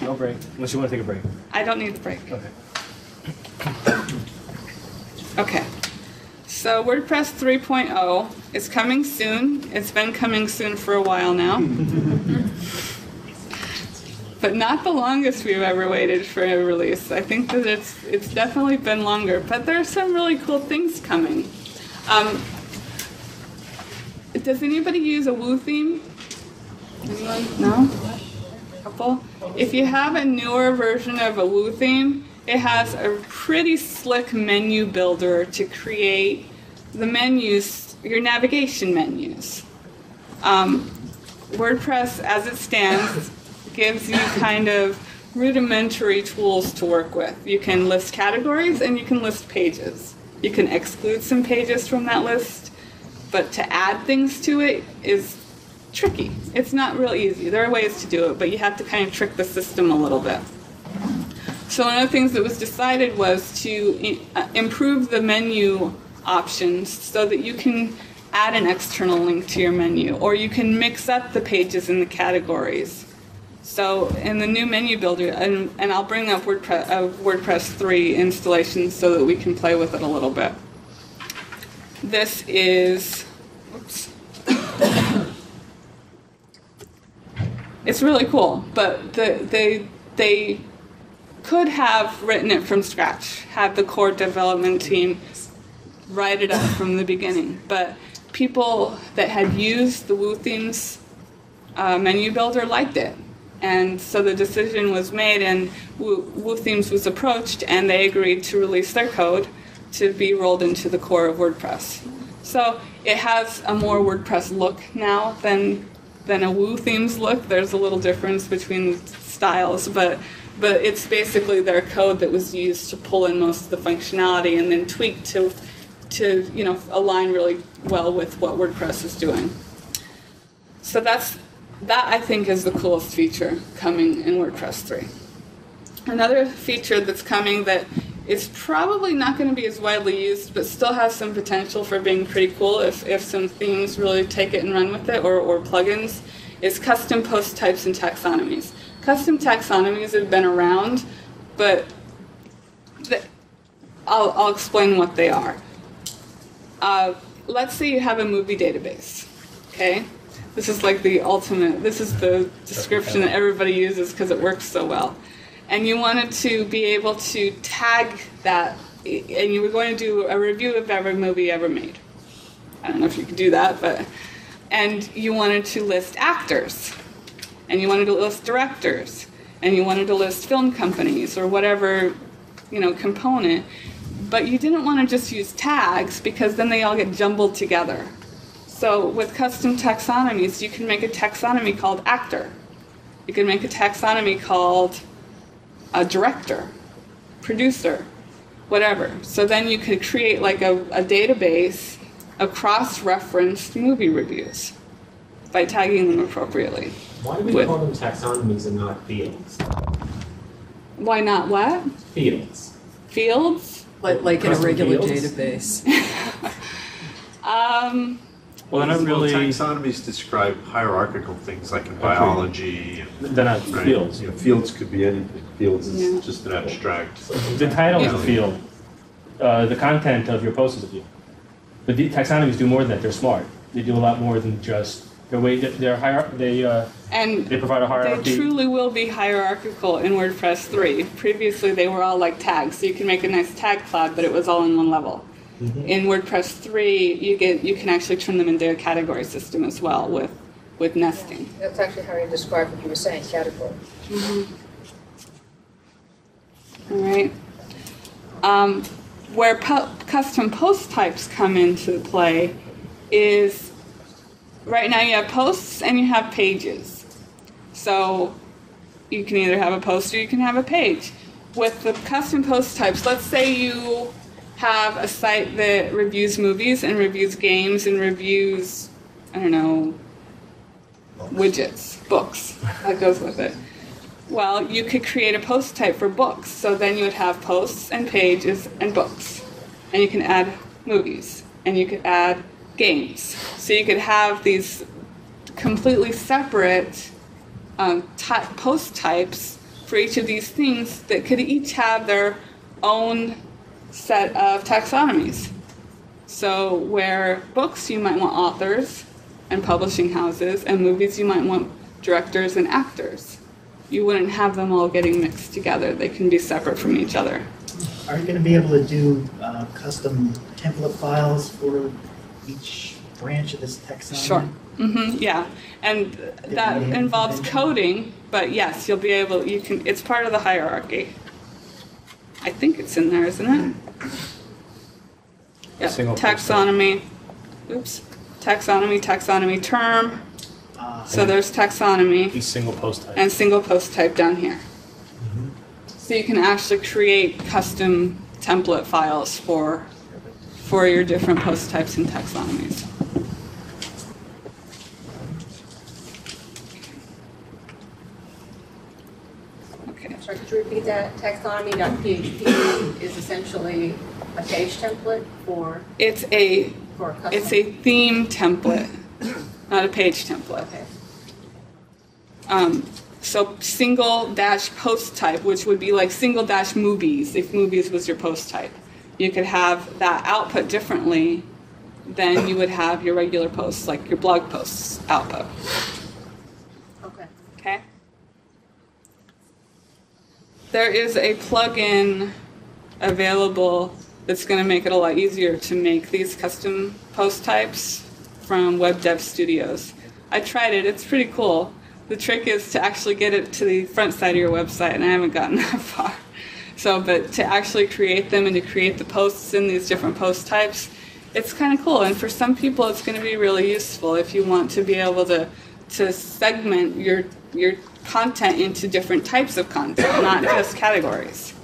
No break, unless you want to take a break. I don't need the break. Okay. Okay. So WordPress 3.0 is coming soon. It's been coming soon for a while now. but not the longest we've ever waited for a release. I think that it's it's definitely been longer. But there's some really cool things coming. Um, does anybody use a Woo theme? Anyone? No? Couple? If you have a newer version of a Woo theme, it has a pretty slick menu builder to create the menus, your navigation menus. Um, WordPress, as it stands, gives you kind of rudimentary tools to work with. You can list categories and you can list pages. You can exclude some pages from that list, but to add things to it is tricky. It's not real easy. There are ways to do it, but you have to kind of trick the system a little bit. So one of the things that was decided was to uh, improve the menu options so that you can add an external link to your menu, or you can mix up the pages in the categories. So in the new menu builder, and, and I'll bring up WordPress, uh, WordPress 3 installation so that we can play with it a little bit. This is, oops. It's really cool, but the, they, they could have written it from scratch, had the core development team write it up from the beginning. But people that had used the Woo Themes uh, menu builder liked it. And so the decision was made, and Woo, Themes was approached, and they agreed to release their code to be rolled into the core of WordPress. So it has a more WordPress look now than than a Woo Themes look. There's a little difference between styles, but but it's basically their code that was used to pull in most of the functionality and then tweak to to you know align really well with what WordPress is doing. So that's that I think is the coolest feature coming in WordPress 3. Another feature that's coming that is probably not going to be as widely used, but still has some potential for being pretty cool if, if some themes really take it and run with it, or, or plugins, is custom post types and taxonomies. Custom taxonomies have been around, but the, I'll, I'll explain what they are. Uh, let's say you have a movie database, okay? This is like the ultimate, this is the description that everybody uses because it works so well. And you wanted to be able to tag that, and you were going to do a review of every movie ever made. I don't know if you could do that, but, and you wanted to list actors, and you wanted to list directors, and you wanted to list film companies or whatever, you know, component, but you didn't want to just use tags because then they all get jumbled together. So with custom taxonomies, you can make a taxonomy called actor. You can make a taxonomy called a director, producer, whatever. So then you could create like a, a database of cross-referenced movie reviews by tagging them appropriately. Why do we With- call them taxonomies and not fields? Why not what? Fields. Fields? Like, like in a regular fields? database. Um, Well, they're not really, taxonomies describe hierarchical things like in biology. and- they're not right? fields. You know, fields could be anything. Fields Yeah. is just an abstract. The title is a field. Uh, the content of your post is a field. But the taxonomies do more than that. They're smart. They do a lot more than just their way. That they're hier- They uh, and they provide a They hierarchy. truly will be hierarchical in WordPress 3. Previously, they were all like tags, so you can make a nice tag cloud, but it was all in one level. In WordPress 3, you get you can actually turn them into a category system as well with with nesting. That's actually how you described what you were saying, category. All right. Um, where po- custom post types come into play is right now you have posts and you have pages. So you can either have a post or you can have a page. With the custom post types, let's say you have a site that reviews movies and reviews games and reviews, I don't know, widgets, books. That goes with it. Well, you could create a post type for books. So then you would have posts and pages and books. And you can add movies. And you could add games. So you could have these completely separate um, post types for each of these things that could each have their own set of taxonomies. So, where books you might want authors and publishing houses, and movies you might want directors and actors. You wouldn't have them all getting mixed together. They can be separate from each other. Are you going to be able to do uh, custom template files for each branch of this taxonomy? Sure. Mm-hmm, yeah, and that involves coding, but yes, you'll be able. You can. It's part of the hierarchy. I think it's in there, isn't it? Yeah. Single post taxonomy. Oops. Taxonomy, taxonomy term. Uh, So there's taxonomy These single post type. and single post type down here. So you can actually create custom template files for for your different post types and taxonomies. Okay. Sorry, could you repeat that? Taxonomy.php is essentially a page template for, It's a for a custom? it's a theme template, not a page template. Okay. Um, so single dash post type, which would be like single dash movies, if movies was your post type. You could have that output differently than you would have your regular posts, like your blog posts output. Okay. Okay? There is a plugin available that's going to make it a lot easier to make these custom post types from WebDevStudios. I tried it, it's pretty cool. The trick is to actually get it to the front side of your website, and I haven't gotten that far. So, but to actually create them and to create the posts in these different post types, it's kind of cool. And for some people, it's going to be really useful if you want to be able to to segment your your content into different types of content, not just categories.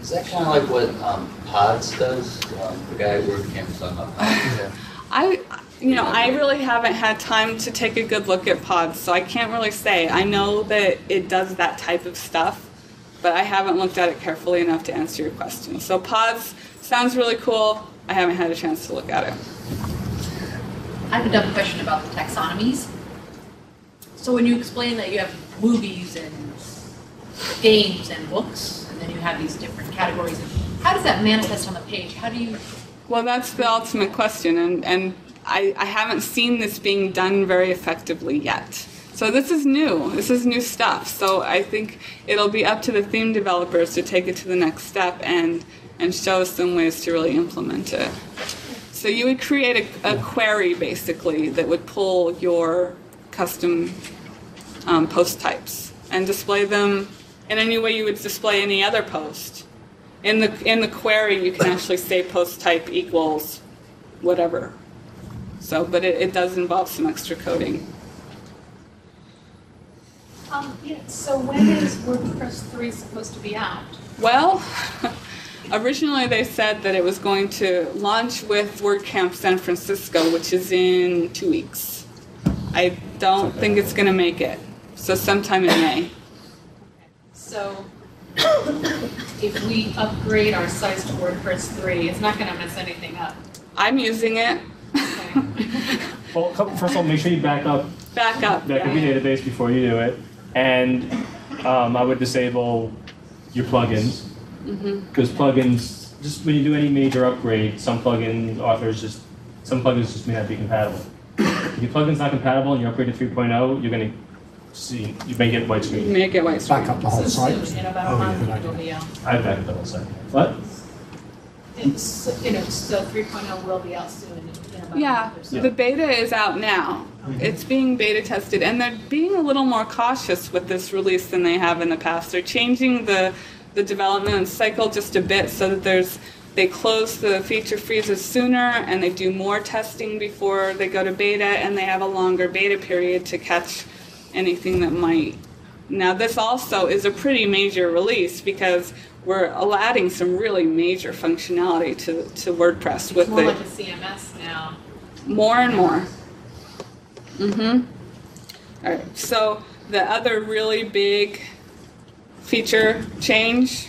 Is that kind of like what um, Pods does? Um, the guy at WordCamp was talking about Pods. I, you know, I really haven't had time to take a good look at pods, so I can't really say. I know that it does that type of stuff, but I haven't looked at it carefully enough to answer your question. So pods sounds really cool. I haven't had a chance to look at it. I have a dumb question about the taxonomies. So when you explain that you have movies and games and books, and then you have these different categories, how does that manifest on the page? How do you, Well, that's the ultimate question, and, and I, I haven't seen this being done very effectively yet. So this is new. This is new stuff. So I think it'll be up to the theme developers to take it to the next step and and show us some ways to really implement it. So you would create a, a query basically that would pull your custom um, post types and display them in any way you would display any other post. In the in the query, you can actually say post type equals whatever. So, but it, it does involve some extra coding. um, yeah, so when is WordPress 3 supposed to be out? Well, originally they said that it was going to launch with WordCamp San Francisco, which is in two weeks. I don't think it's going to make it. So sometime in May. So if we upgrade our sites to WordPress 3, it's not going to mess anything up. I'm using it. Okay. Well, couple- first of all, make sure you back up, Back up. back up your database before you do it. And um, I would disable your plugins. Because plugins, just when you do any major upgrade, some plugin authors just, some plugins just may not be compatible. If your plugin's not compatible and you upgrade to 3.0, you're gonna see, you may get white screen. Make it white screen. Back up the whole So site. soon, in about Oh, a yeah, month, good it will idea. be out. I backed up the whole site. What? It's, you know, so 3.0 will be out soon, in about a Yeah, month or so. the beta is out now. Mm-hmm. It's being beta tested, and they're being a little more cautious with this release than they have in the past. They're changing the the development cycle just a bit so that there's they close the feature freezes sooner and they do more testing before they go to beta, and they have a longer beta period to catch anything that might. Now, this also is a pretty major release because we're adding some really major functionality to, to WordPress with It's more the like a CMS now. more and more. Mm-hmm. All right. So the other really big feature change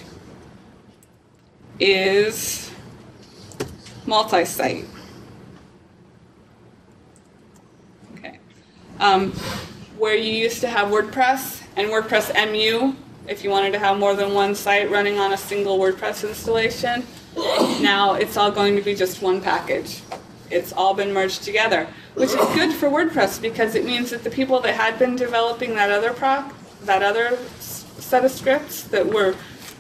is multi-site. Okay. Um, where you used to have WordPress and WordPress MU, if you wanted to have more than one site running on a single WordPress installation, now it's all going to be just one package. It's all been merged together, which is good for WordPress because it means that the people that had been developing that other proc, that other set of scripts that were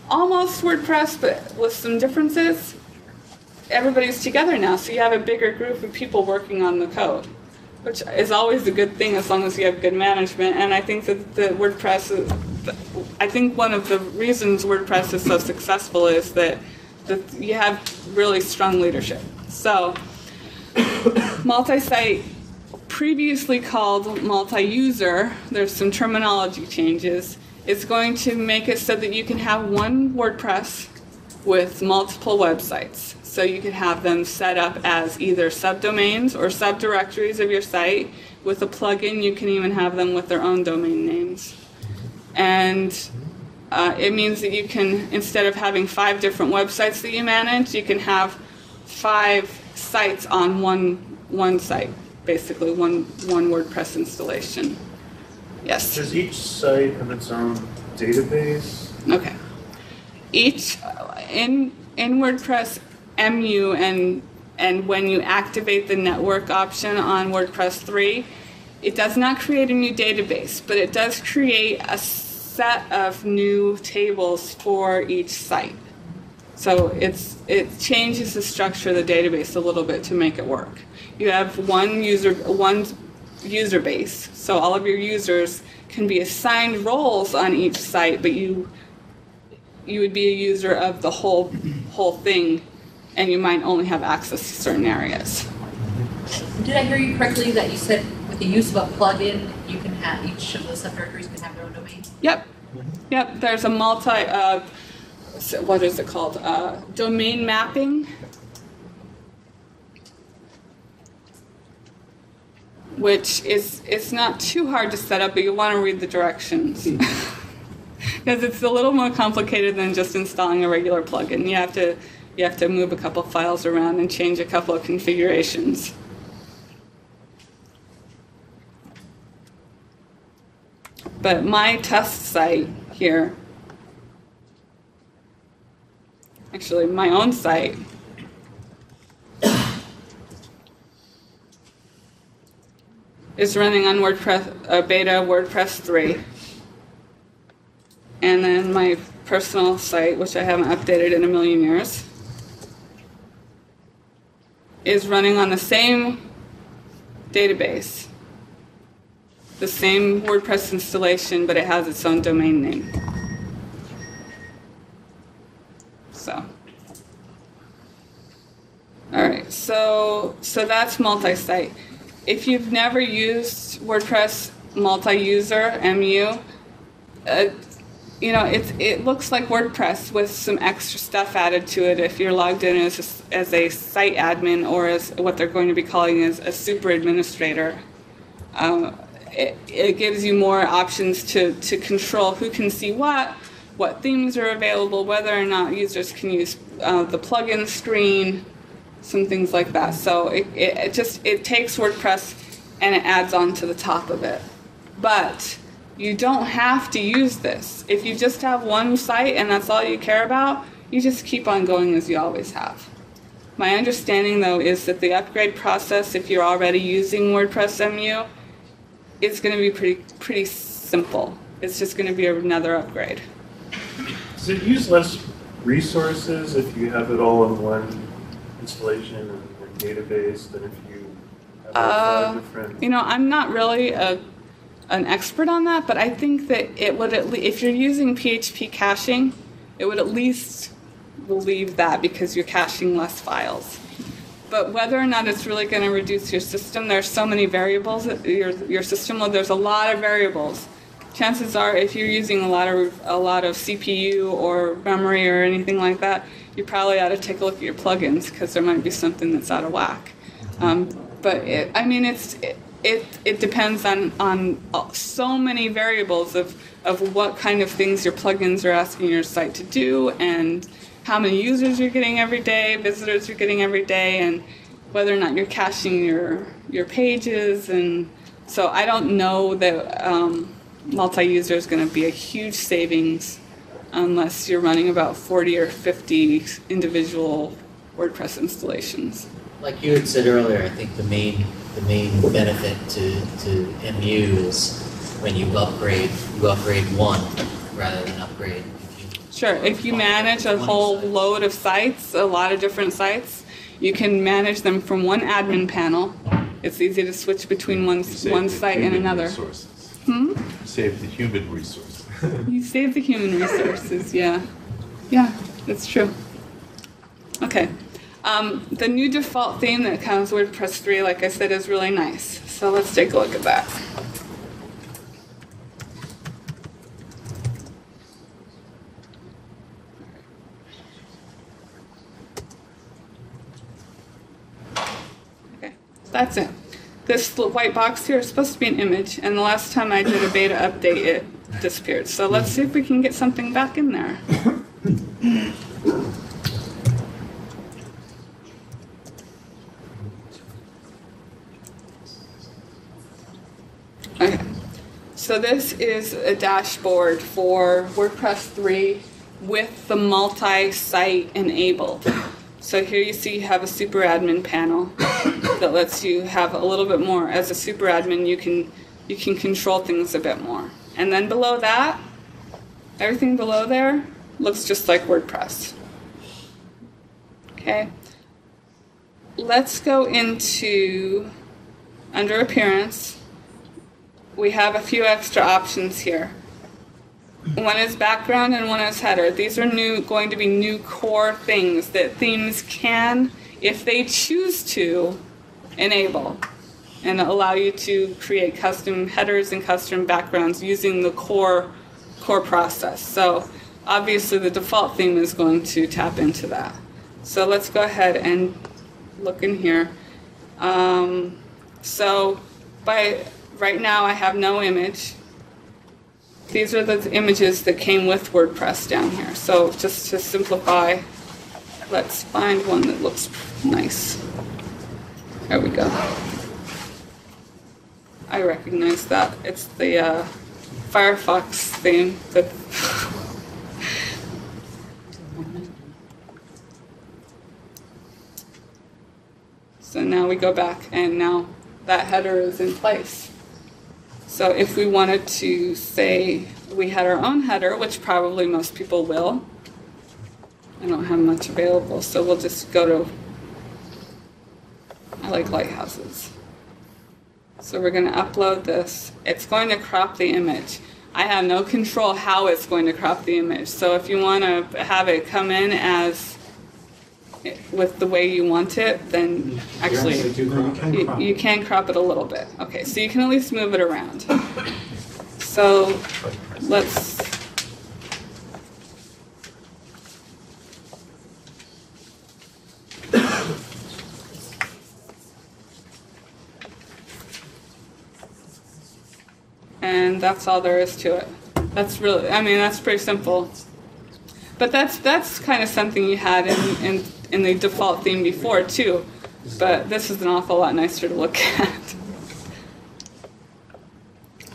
almost WordPress but with some differences, everybody's together now. So you have a bigger group of people working on the code, which is always a good thing as long as you have good management. And I think that the WordPress is, I think one of the reasons WordPress is so successful is that, that you have really strong leadership. So multi-site previously called multi-user there's some terminology changes it's going to make it so that you can have one wordpress with multiple websites so you can have them set up as either subdomains or subdirectories of your site with a plugin you can even have them with their own domain names and uh, it means that you can instead of having five different websites that you manage you can have five sites on one one site, basically one one WordPress installation. Yes. Does each site have its own database? Okay. Each in in WordPress MU and and when you activate the network option on WordPress 3, it does not create a new database, but it does create a set of new tables for each site. So it's it changes the structure of the database a little bit to make it work. You have one user one user base, so all of your users can be assigned roles on each site, but you you would be a user of the whole whole thing, and you might only have access to certain areas. Did I hear you correctly that you said with the use of a plugin, you can have, each of the subdirectories can have their own domain? Yep, yep. There's a multi. Uh, what is it called? Uh, domain mapping. Which is it's not too hard to set up, but you want to read the directions because it's a little more complicated than just installing a regular plugin. You have to you have to move a couple files around and change a couple of configurations. But my test site here actually my own site. is running on WordPress uh, beta WordPress 3. And then my personal site, which I haven't updated in a million years, is running on the same database, the same WordPress installation, but it has its own domain name. So. All right, so so that's multi-site. If you've never used WordPress multi-user (MU), uh, you know it it looks like WordPress with some extra stuff added to it. If you're logged in as a, as a site admin or as what they're going to be calling as a super administrator, um, it, it gives you more options to to control who can see what what themes are available, whether or not users can use uh, the plugin screen, some things like that. So it, it, it, just it takes WordPress and it adds on to the top of it. But you don't have to use this. If you just have one site and that's all you care about, you just keep on going as you always have. My understanding though is that the upgrade process, if you're already using WordPress MU, is going to be pretty pretty simple. It's just going to be another upgrade. Does it use less resources if you have it all in one installation and or database than if you have Uh, different? You know, I'm not really a, an expert on that, but I think that it would at least, if you're using PHP caching, it would at least relieve that because you're caching less files. But whether or not it's really going to reduce your system, there's so many variables. Your your system, well, there's a lot of variables. Chances are, if you're using a lot of a lot of CPU or memory or anything like that, you probably ought to take a look at your plugins because there might be something that's out of whack. Um, but it, I mean, it's it, it it depends on on so many variables of of what kind of things your plugins are asking your site to do and how many users you're getting every day, visitors you're getting every day, and whether or not you're caching your your pages and So I don't know that um, multi-user is going to be a huge savings unless you're running about 40 or 50 individual WordPress installations. Like you had said earlier, I think the main, the main benefit to, to MU is when you upgrade, you upgrade one rather than upgrade. if Sure, if you manage a whole load of sites, a lot of different sites, you can manage them from one admin panel. It's easy to switch between one, one site and another. resources. Hmm? Save the human resources. You save the human resources, yeah. Yeah, that's true. Okay. Um, the new default theme that comes with WordPress 3, like I said, is really nice. So let's take a look at that. Okay, that's it. This white box here is supposed to be an image, and the last time I did a beta update, it disappeared. So let's see if we can get something back in there. Okay. So this is a dashboard for WordPress 3 with the multi-site enabled. So here you see you have a super admin panel that lets you have a little bit more. As a super admin, you can you can control things a bit more. And then below that, everything below there looks just like WordPress. Okay. Let's go into under appearance. We have a few extra options here. One is background and one is header. These are new, going to be new core things that themes can, if they choose to, enable and allow you to create custom headers and custom backgrounds using the core core process. So obviously the default theme is going to tap into that. So let's go ahead and look in here. Um, so by right now I have no image. These are the images that came with WordPress down here. So just to simplify, let's find one that looks nice. There we go. I recognize that. It's the uh, Firefox theme. That so now we go back and now that header is in place. So if we wanted to say we had our own header, which probably most people will, I don't have much available, so we'll just go to, I like lighthouses. So we're going to upload this. It's going to crop the image. I have no control how it's going to crop the image. So if you want to have it come in as with the way you want it, then actually you, you can crop it a little bit. Okay, so you can at least move it around. So let's. And that's all there is to it. That's really, I mean, that's pretty simple. But that's that's kind of something you had in, in, in the default theme before too. But this is an awful lot nicer to look at.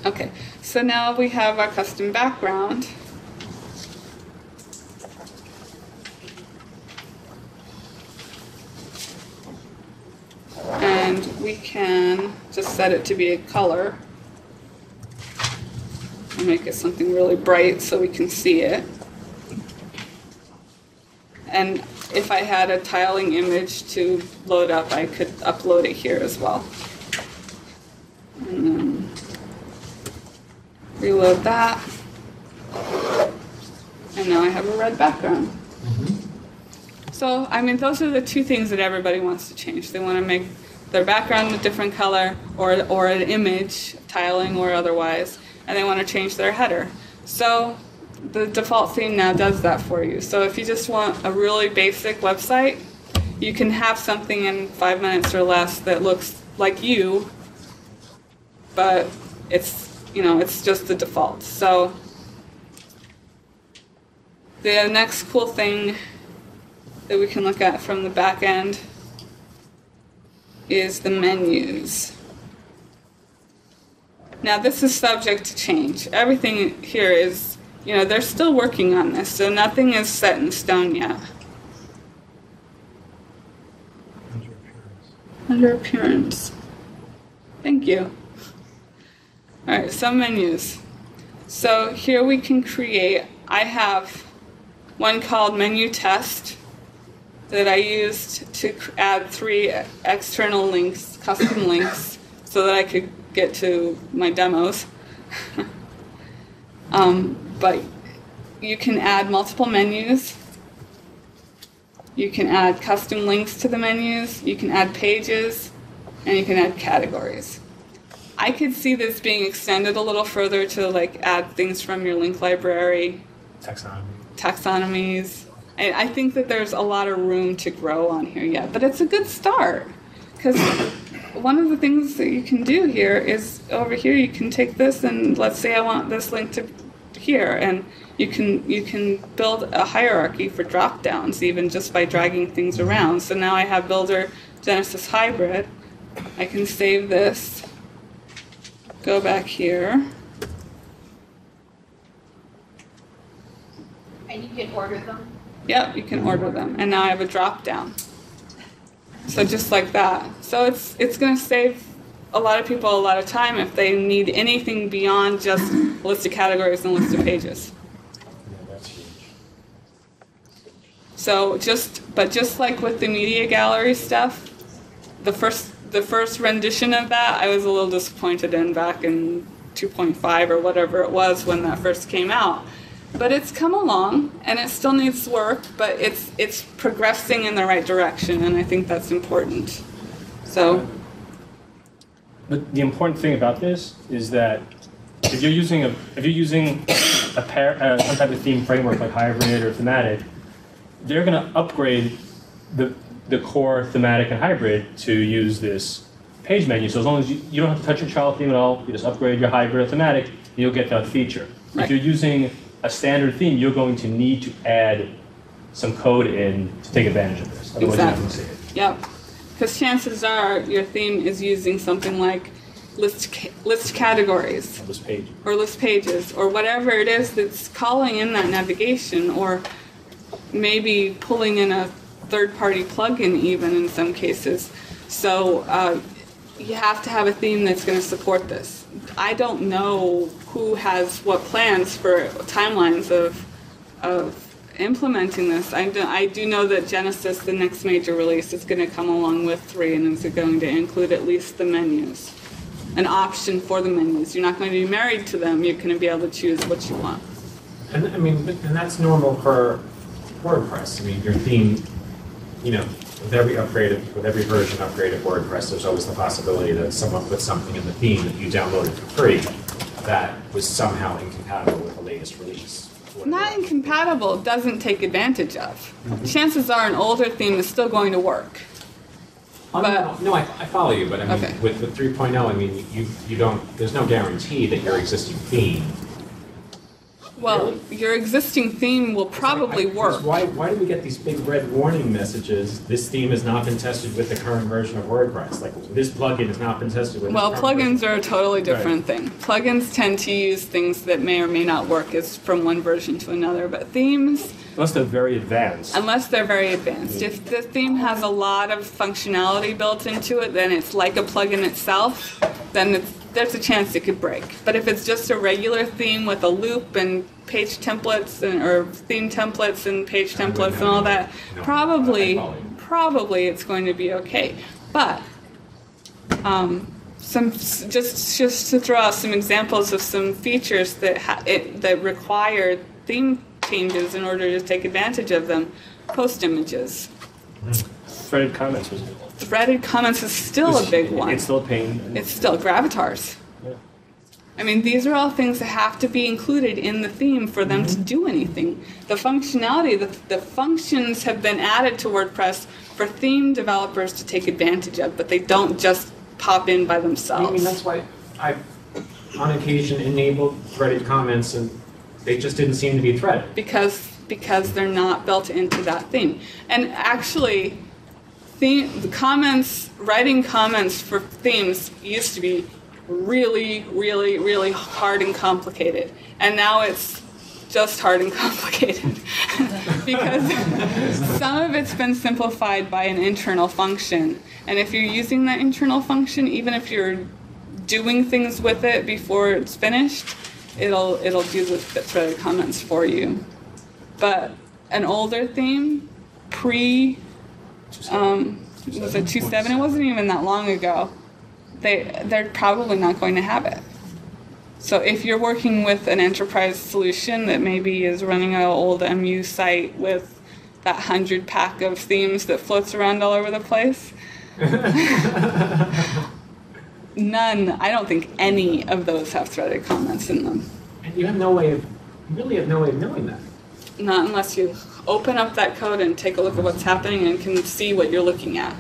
Okay, so now we have our custom background. And we can just set it to be a color. And make it something really bright so we can see it. And if I had a tiling image to load up, I could upload it here as well. And then reload that. And now I have a red background. Mm-hmm. So, I mean, those are the two things that everybody wants to change. They want to make their background a different color or, or an image, tiling or otherwise, and they want to change their header. So, the default theme now does that for you. So if you just want a really basic website, you can have something in five minutes or less that looks like you, but it's you know it's just the default. So the next cool thing that we can look at from the back end is the menus. Now, this is subject to change. Everything here is, you know, they're still working on this, so nothing is set in stone yet. Under appearance. Under appearance. Thank you. All right, some menus. So here we can create, I have one called menu test that I used to add three external links, custom links, so that I could get to my demos. um, but you can add multiple menus. You can add custom links to the menus. You can add pages, and you can add categories. I could see this being extended a little further to like add things from your link library, Taxonomy. taxonomies. I, I think that there's a lot of room to grow on here yet, but it's a good start because one of the things that you can do here is over here you can take this and let's say I want this link to here and you can you can build a hierarchy for drop downs even just by dragging things around. So now I have Builder Genesis Hybrid. I can save this. Go back here. And you can order them. Yep, you can order them, and now I have a drop down. So just like that. So it's it's going to save a lot of people a lot of time if they need anything beyond just a list of categories and a list of pages. So just but just like with the media gallery stuff, the first the first rendition of that I was a little disappointed in back in 2.5 or whatever it was when that first came out. But it's come along and it still needs work, but it's it's progressing in the right direction and I think that's important. So But the important thing about this is that if you're using a if you're using a pair uh, some type of theme framework like hybrid or thematic, they're going to upgrade the the core thematic and hybrid to use this page menu. So as long as you, you don't have to touch your child theme at all, you just upgrade your hybrid or thematic, you'll get that feature. Right. If you're using a standard theme, you're going to need to add some code in to take advantage of this. Otherwise, you're not going to see it. Yep. Because chances are your theme is using something like list ca- list categories. This page. or list pages or whatever it is that's calling in that navigation or maybe pulling in a third party plugin even in some cases so uh, you have to have a theme that's going to support this i don't know who has what plans for timelines of of implementing this I do, I do know that genesis the next major release is going to come along with three and is going to include at least the menus an option for the menus. You're not going to be married to them. You're going to be able to choose what you want. And I mean, and that's normal for WordPress. I mean, your theme, you know, with every upgrade, of- with every version upgrade of WordPress, there's always the possibility that someone put something in the theme that you downloaded for free that was somehow incompatible with the latest release. Not incompatible doesn't take advantage of. Mm-hmm. Chances are an older theme is still going to work. Oh, But- no, no, I, I follow you, but I Okay. mean, with, with 3.0, I mean, you, you don't, there's no guarantee that your existing theme. Well, your existing theme will probably I- I- work. Why, why do we get these big red warning messages? This theme has not been tested with the current version of WordPress. Like, this plugin has not been tested with. Well, this current version. plugins are a totally different thing. Plugins tend to use things that may or may not work as from one version to another, but themes, Unless they're very advanced. unless they're very advanced. If the theme has a lot of functionality built into it, then it's like a plugin itself, then it's, there's a chance it could break. But if it's just a regular theme with a loop and page templates and, or theme templates and page templates and all that, probably, I follow you. probably it's going to be okay. But um, some just just to throw out some examples of some features that ha- it, that require theme changes in order to take advantage of them. Post images, Threaded comments was threaded comments is still a big one. It's still a pain. It's still gravatars. Yeah. I mean, these are all things that have to be included in the theme for them to mm-hmm. do anything. The functionality, the, the functions have been added to WordPress for theme developers to take advantage of, but they don't just pop in by themselves. I mean, that's why I, on occasion, enabled threaded comments and they just didn't seem to be threaded. because because they're not built into that theme. And actually, theme, the comments, writing comments for themes used to be really, really, really hard and complicated. And now it's just hard and complicated because some of it's been simplified by an internal function. And if you're using that internal function, even if you're doing things with it before it's finished, it'll it'll do the threaded comments for you. But an older theme, pre um, was it two seven? It wasn't even that long ago. They they're probably not going to have it. So if you're working with an enterprise solution that maybe is running an old MU site with that hundred pack of themes that floats around all over the place, none. I don't think any of those have threaded comments in them. And you have no way of, really have no way of knowing that. Not unless you open up that code and take a look at what's happening and can see what you're looking at.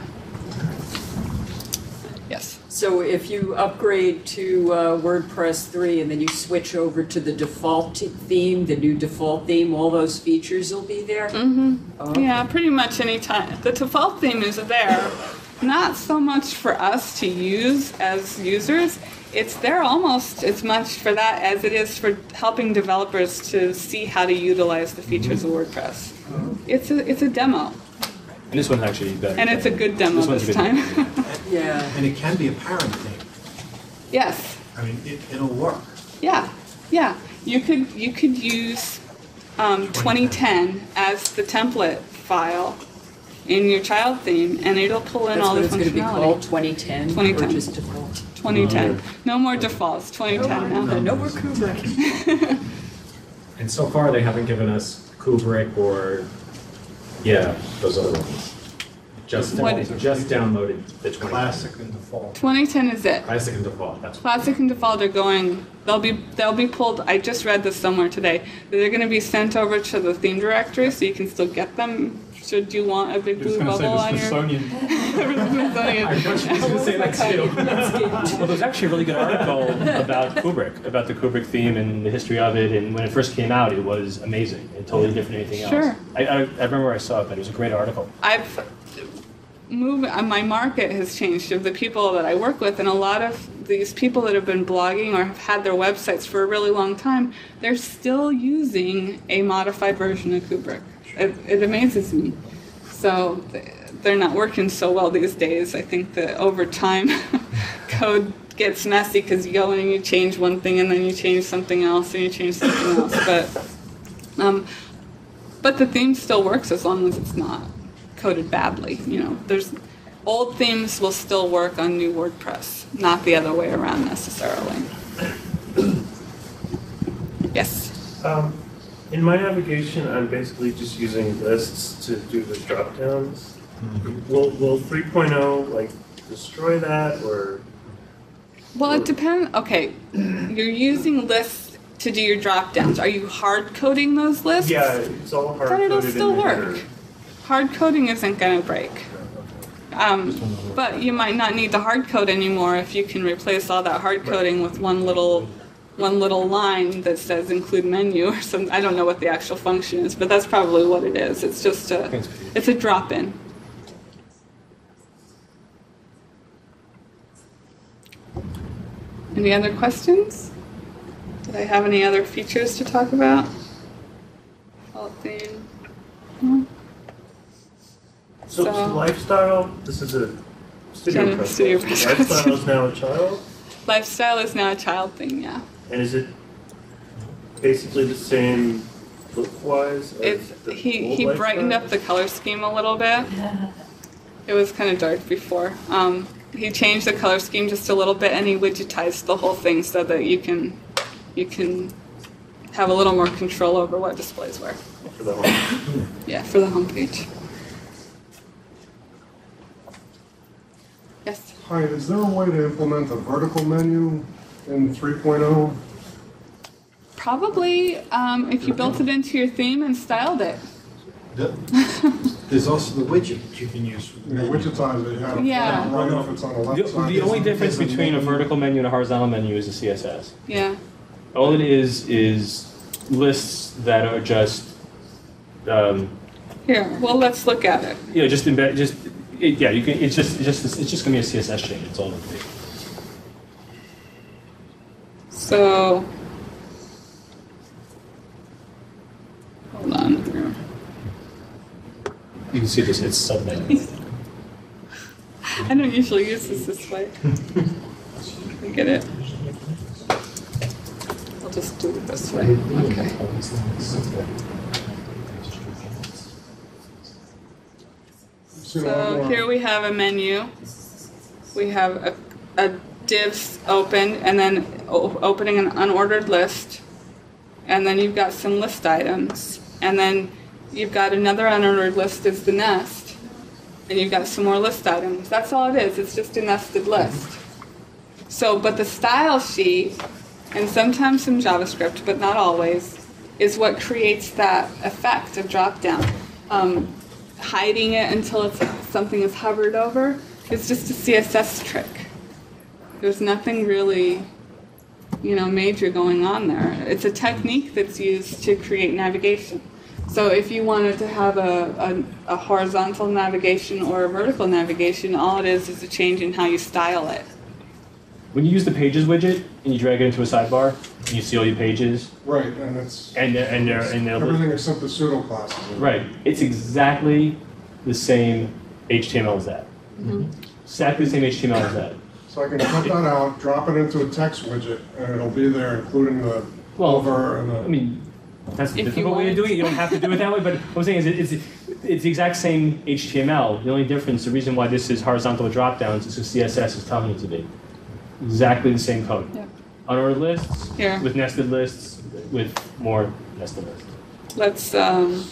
Yes. So if you upgrade to uh, WordPress 3 and then you switch over to the default theme, the new default theme, all those features will be there? Mm-hmm. Yeah, pretty much any time. The default theme is there, not so much for us to use as users. It's there almost as much for that as it is for helping developers to see how to utilize the features of WordPress. It's a it's a demo, And this one's actually better. and it's a good demo This one's this a good time. Yeah. And it can be a parent thing. yes. I mean, it, it'll work. Yeah, yeah. You could you could use um, 2010 as the template file in your child theme, and it'll pull in That's all what the it's going to be called, functionality. 2010? 2010. Or just default? 2010. No more defaults. 2010 now. No more Kubrick. And so far, they haven't given us Kubrick or, yeah, those other ones. Just, What- just downloaded the 20. Classic and default. 2010 is it. Classic and default, that's. Classic and default are going. They'll be they'll be pulled. I just read this somewhere today. They're going to be sent over to the theme directory, so you can still get them. Should you want a big blue bubble on your Smithsonian. Smithsonian? I thought you were going to say that too. Well, there's actually a really good article about Kubrick, about the Kubrick theme and the history of it. And when it first came out, it was amazing and totally different than anything else. Sure. I, I, I remember I saw it, but it was a great article. I've moved. uh, My market has changed of the people that I work with, and a lot of these people that have been blogging or have had their websites for a really long time, they're still using a modified version of Kubrick. It, it amazes me. So they're not working so well these days. I think that over time, code gets messy because you go in and you change one thing, and then you change something else, and you change something else. But um, but the theme still works as long as it's not coded badly. You know, there's old themes will still work on new WordPress, not the other way around necessarily. yes. Um, in my navigation, I'm basically just using lists to do the drop downs. Will, will 3.0 like destroy that or? Well, it depends. Okay, you're using lists to do your drop downs. Are you hard coding those lists? Yeah, it's all hard Then it'll coded still work. Hard coding isn't going to break. Um, but you might not need the hard code anymore if you can replace all that hard coding with one little one little line that says include menu or something. I don't know what the actual function is, but that's probably what it is. It's just a it's a drop in. Any other questions? Did I have any other features to talk about? Default theme. No? So, So- so lifestyle, this is a studio Kind of press. StudioPress Lifestyle is now a child, Lifestyle is now a child thing, yeah. And is it basically the same look-wise as It's he he brightened up the color scheme a little bit. It was kind of dark before. Um, he changed the color scheme just a little bit, and he widgetized the whole thing so that you can you can have a little more control over what displays where. For the home. Yeah, for the homepage. Yes. Hi, is there a way to implement a vertical menu in oh? 3.0? Probably um, if you built it into your theme and styled it. There's also the widget you can use. In the Wichita, they have, Yeah. I don't if it's on the The, side. the only difference between a vertical menu and a horizontal menu is the CSS. Yeah. All it is is lists that are just, um, Here. Well, let's look at it. Yeah. know, just embed, just it, yeah. You can. It's just, it's just, it's just gonna be a CSS change. It's all it'll be. So, hold on. You can see this, it's submitted. I don't usually use this this way. I get it. I'll just do it this way. Okay. See a lot So here we have a menu. We have a, a divs open and then opening an unordered list. And then you've got some list items. And then you've got another unordered list is the nest. And you've got some more list items. That's all it is. It's just a nested list. So, but the style sheet, and sometimes some JavaScript, but not always, is what creates that effect of dropdown. Um, hiding it until it's something is hovered over it's just a CSS trick. There's nothing really, you know, major going on there. It's a technique that's used to create navigation. So if you wanted to have a, a, a horizontal navigation or a vertical navigation, all it is is a change in how you style it. When you use the Pages widget and you drag it into a sidebar, and you see all your pages, Right, and it's and they're, and they're, and they're everything except the pseudo classes. Right. It's exactly the same HTML as that. Mm-hmm. Exactly the same HTML as that. So I can cut that out, drop it into a text widget, and it'll be there, including the Well, over and I the. mean, that's the If you difficult way of wanted doing it. You don't have to do it that way. But what I'm saying is, it- it's it's the exact same HTML. The only difference, the reason why this is horizontal with dropdowns, is because CSS is telling it to be exactly the same code. Yeah. Unordered lists Here. with nested lists with more nested lists. Let's, um,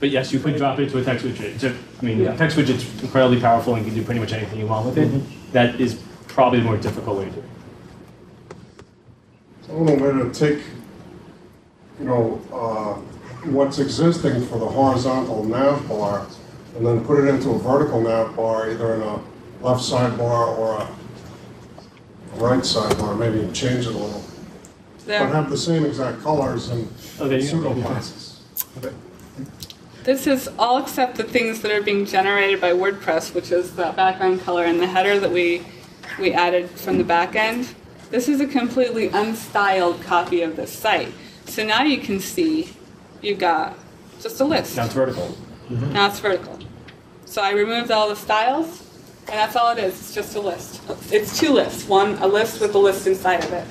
But yes, you could drop it into a text widget. It's a- I mean, a text widget's incredibly powerful and you can do pretty much anything you want with it. That is probably the more difficult way to do it. I don't know where to take, you know, uh, what's existing for the horizontal nav bar and then put it into a vertical nav bar, either in a left sidebar or a right sidebar, maybe even change it a little. But have the same exact colors and there you go. pseudo classes. This is all except the things that are being generated by WordPress, which is the background color and the header that we, we added from the back end. This is a completely unstyled copy of this site. So now you can see you've got just a list. Now it's vertical. Mm-hmm. Now it's vertical. So I removed all the styles, and that's all it is. It's just a list. It's two lists. One, a list with a list inside of it.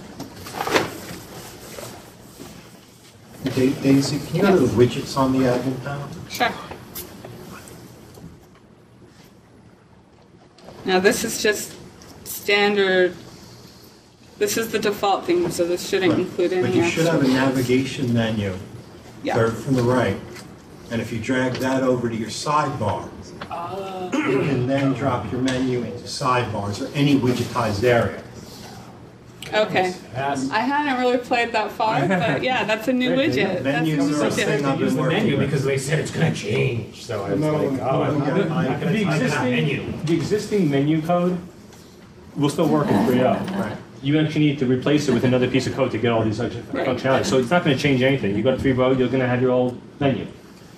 Daisy, can you go to the widgets on the admin panel? Sure. Now this is just standard. This is the default theme, so this shouldn't include any But you should have a extra- navigation menu, Yeah. third from the right. And if you drag that over to your sidebar, Uh, you can then drop your menu into sidebars or any widgetized area. Okay. Pass. I hadn't really played that far, but yeah, that's a new Right, widget. That's a Menus new are a widget. thing I've Use the menu with. because they said it's gonna change, so I was No, like, oh, I'm no, not I'm not The gonna type that menu. existing, the existing menu code will still work in 3.0. Right. You actually need to replace it with another piece of code to get all these extra Right. functionality. So it's not going to change anything. You go to 3.0, you're going to have your old menu.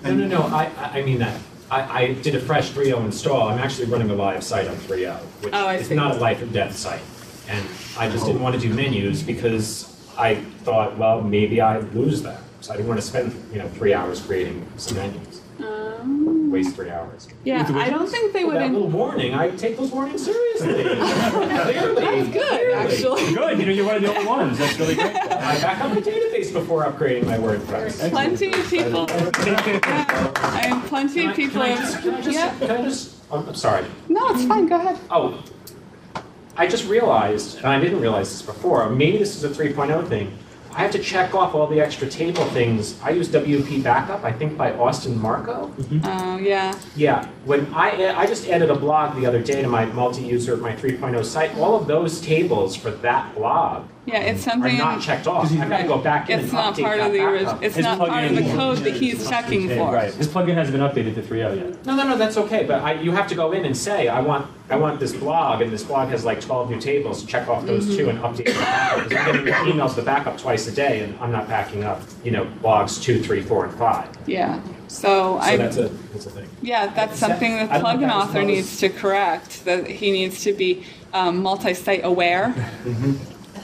No, no, no, I, I I mean that. I, I did a fresh 3.0 install. I'm actually running a live site on 3.0, which Oh, I is see. not a life and death site. And I just didn't want to do menus because I thought, well, maybe I lose that. So I didn't want to spend, you know, three hours creating some menus, Um, waste three hours. yeah, I don't think they With would. that In- little warning, I take those warnings seriously. Clearly. that's good, actually. Good, you know, you're one of the only ones. That's really great. I back up my database before upgrading my WordPress. Plenty of people. Yeah, I mean, plenty of people. can I just, can I just, yeah. can I just, I'm I'm sorry. No, it's fine. Go ahead. Oh, I just realized, and I didn't realize this before, maybe this is a 3.0 thing. I have to check off all the extra table things. I use WP Backup, I think by Austin Marco. Mm-hmm. Oh yeah. Yeah, when I, I just added a blog the other day to my multi-user, my 3.0 site, all of those tables for that blog Yeah, it's are something. not checked off. I gotta go back in and It's not update part of the original. It's His not part of the code that he's checking for. Right. This plugin hasn't been updated to 3.0 yet. No, no, no, that's okay, but I, you have to go in and say, I want, I want this blog, and this blog has like twelve new tables, check off those two and update the backup. Because I'm getting emails to backup twice a day, and I'm not backing up, you know, blogs two, three, four, and five. Yeah. So, So I. that's a, that's a thing. Yeah, that's something the I don't think plugin that author most- needs to correct. That he needs to be um, multi-site aware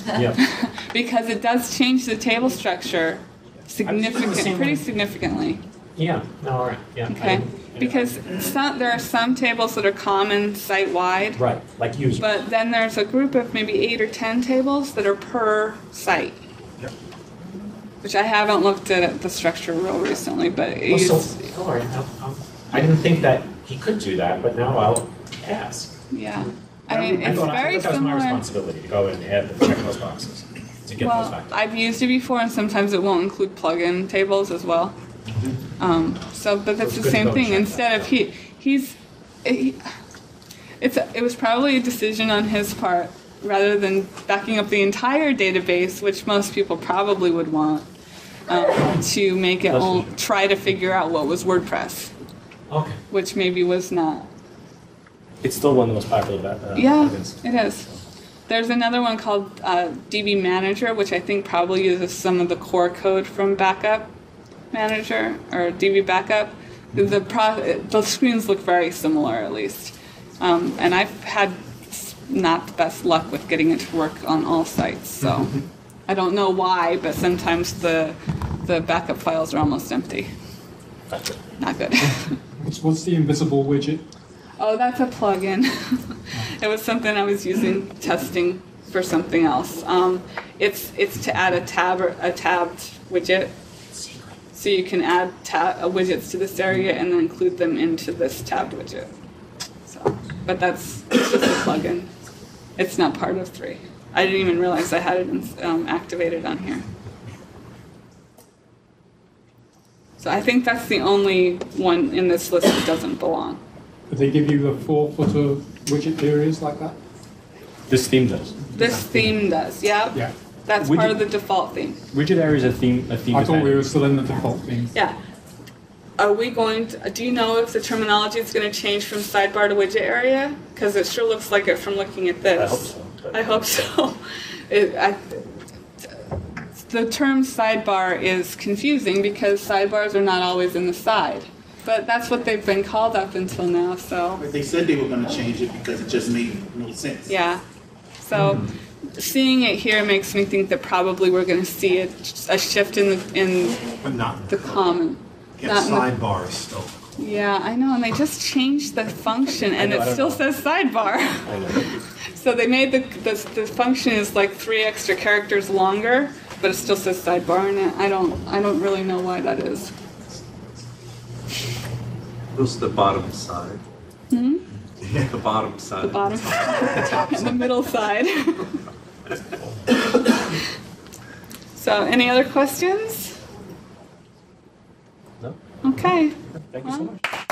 Yep. because it does change the table structure significant, pretty way. significantly. Yeah, no, all right, yeah. Okay, didn't- because some, there are some tables that are common site-wide, Right, like user. but then there's a group of maybe eight or ten tables that are per site. Yep. Which I haven't looked at the structure real recently, but it Well, so, used, all right, I'll- I'll- I didn't think that he could do that, but now I'll ask. yeah. I mean, it's I very thought that was my responsibility to go and add the check those boxes, to get those Well, back. I've used it before, and sometimes it won't include plug-in tables as well. Um, so, but that's So the it's good to same thing. Instead of he, he's, he, it's it was probably a decision on his part rather than backing up the entire database, which most people probably would want, um, to make it all, try to figure out what was WordPress, Okay. which maybe was not. It's still one of the most popular. Uh, Yeah, plugins. it is. There's another one called uh, DB Manager, which I think probably uses some of the core code from Backup Manager or DB Backup. The pro- the screens look very similar, at least. Um, and I've had not the best luck with getting it to work on all sites, so I don't know why, but sometimes the the backup files are almost empty. Gotcha. Not good. What's, what's the invisible widget? Oh, that's a plugin. it was something I was using testing for something else. Um, it's it's to add a tab or a tabbed widget, so you can add tab, uh, widgets to this area and then include them into this tabbed widget. So, but that's just a plugin. It's not part of three. I didn't even realize I had it um, activated on here. So I think that's the only one in this list that doesn't belong. Do they give you a four footer widget areas like that? This theme does. This theme does, yeah. Yeah. That's Would part of the default theme. Widget area is a theme. A theme. I thought we were still in the default theme. Yeah. Are we going to, do you know if the terminology is going to change from sidebar to widget area? Because it sure looks like it from looking at this. I hope so. I hope so. It, I, the term sidebar is confusing because sidebars are not always in the side. But that's what they've been called up until now, so. But they said they were gonna change it because it just made no sense. Yeah. So hmm. seeing it here makes me think that probably we're going to see a, a shift in the in But not, the common. get Not in the- sidebars still. Yeah, I know, and they just changed the function, and know, it still know. says sidebar. I know. So they made the, the the function is like three extra characters longer, but it still says sidebar in it. I don't I don't really know why that is. Goes to the bottom side. Hmm? The bottom side. The bottom, the top, and the middle side. so, any other questions? No. Okay. Thank you so much.